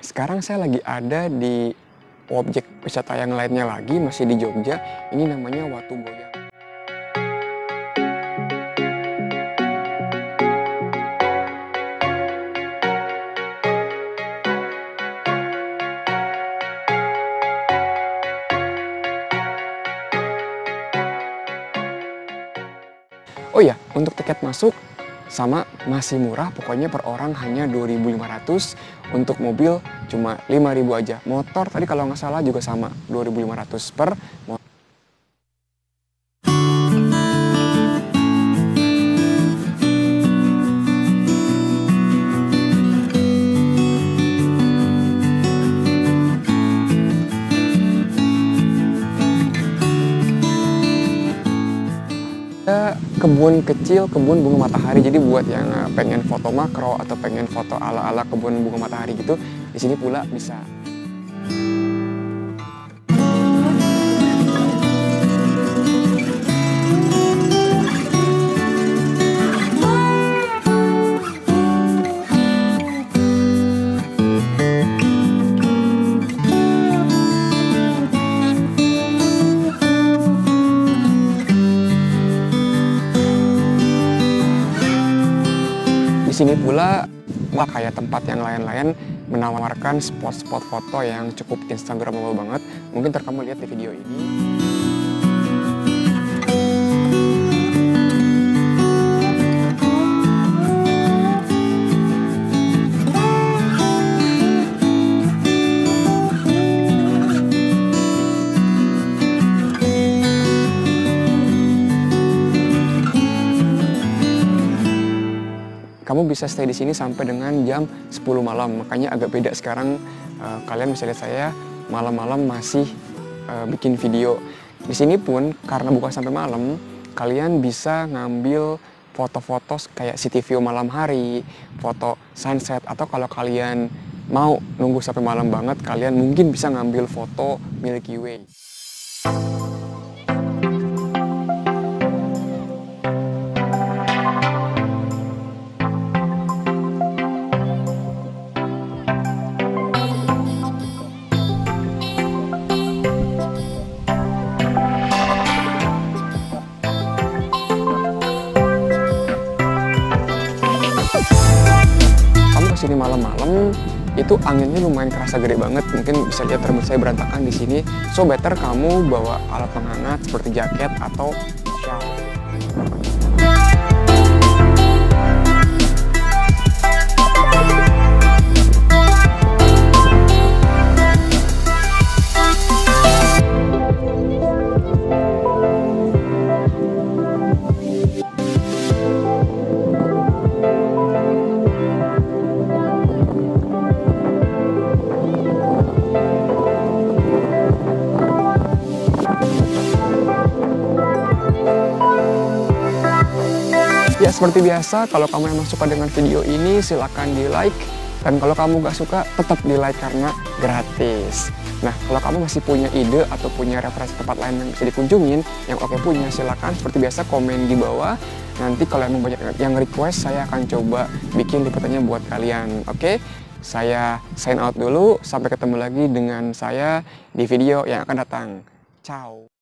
Sekarang saya lagi ada di objek wisata yang lainnya lagi, masih di Jogja. Ini namanya Watu Boyang. Oh ya, untuk tiket masuk sama masih murah, pokoknya per orang hanya 2.500, untuk mobil cuma 5.000 aja. Motor tadi kalau nggak salah juga sama, 2.500 per motor. Ada kebun kecil, kebun bunga matahari. Jadi buat yang eh, pengen foto makro atau pengen foto ala-ala kebun bunga matahari gitu, di sini pula bisa. Sini pula nggak kayak tempat yang lain-lain menawarkan spot-spot foto yang cukup instagramable banget. Mungkin ntar kamu lihat di video ini. Kamu bisa stay di sini sampai dengan jam 10 malam. Makanya agak beda sekarang eh, kalian bisa lihat saya malam-malam masih eh, bikin video. Di sini pun karena buka sampai malam, kalian bisa ngambil foto-foto kayak city view malam hari, foto sunset atau kalau kalian mau nunggu sampai malam banget, kalian mungkin bisa ngambil foto Milky Way. Ke sini malam-malam itu anginnya lumayan kerasa gede banget. Mungkin bisa lihat rambut saya berantakan di sini. So better kamu bawa alat penghangat seperti jaket atau shawl Ya seperti biasa, kalau kamu emang suka dengan video ini silahkan di like dan kalau kamu gak suka tetap di like karena gratis. Nah kalau kamu masih punya ide atau punya referensi tempat lain yang bisa dikunjungin, yang oke punya silahkan seperti biasa komen di bawah. Nanti kalau emang banyak yang request, saya akan coba bikin liputannya buat kalian. Oke? Saya sign out dulu. Sampai ketemu lagi dengan saya di video yang akan datang. Ciao.